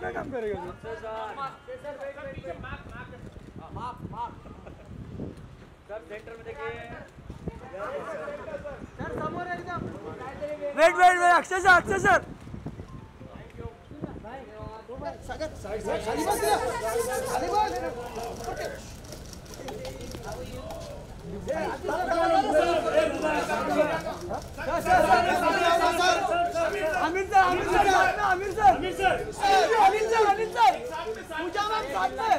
काय काम करेगा तू? Wait wait wait Akshay sir Akshay sir Aamir sir Aamir sir साथ में, Aamir sir Aamir sir Aamir sir Aamir sir Pooja ma'am साथ में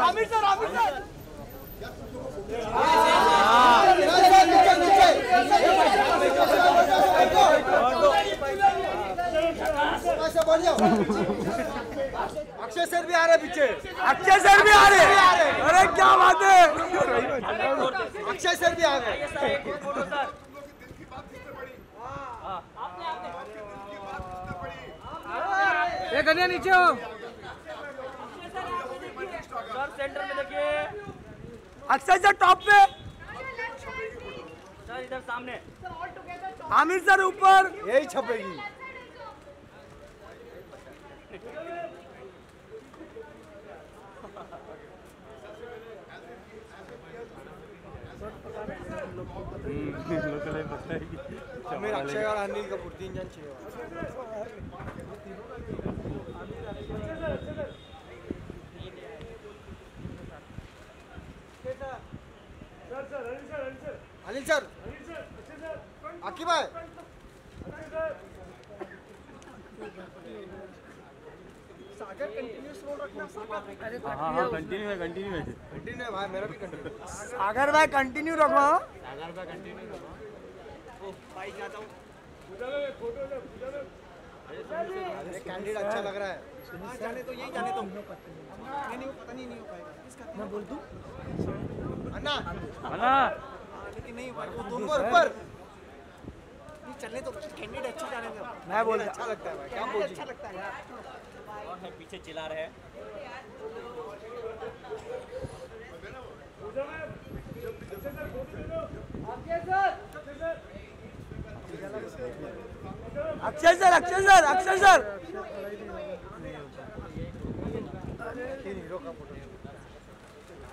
Aamir sir Aamir sir Akshay sir भी आ रहे पीछे अक्षय सर भी आ रहे अरे क्या बात है अक्षय सर भी आ गए ये कन्या नीचे हो। सर सेंटर में देखिए। अक्षय सर टॉप पे। सर इधर सामने। आमिर सर ऊपर। यही छपेगी। अक्षय और अनिल कपूर तीन जन चाहिए अनिल सर। आकिब आहे हाँ हाँ कंटिन्यू है कंटिन्यू है कंटिन्यू है भाई मेरा भी कंटिन्यू सागर भाई कंटिन्यू रखो। अरे कैंडिडेट अच्छा लग रहा है। जाने तो यही जाने तो। नहीं। नहीं वो पता नहीं नहीं हो पाएगा। मैं बोल दूँ? अन्ना। अन्ना। लेकिन नहीं वो तुम ऊपर नहीं चलने तो कैंडिडेट अच्छा जाने दो मैं बोल अच्छा लगता है भाई क्या बोल अच्छा लगता है। यार और है पीछे चिल्ला रहे हैं। Akshay sir Akshay sir Akshay sir.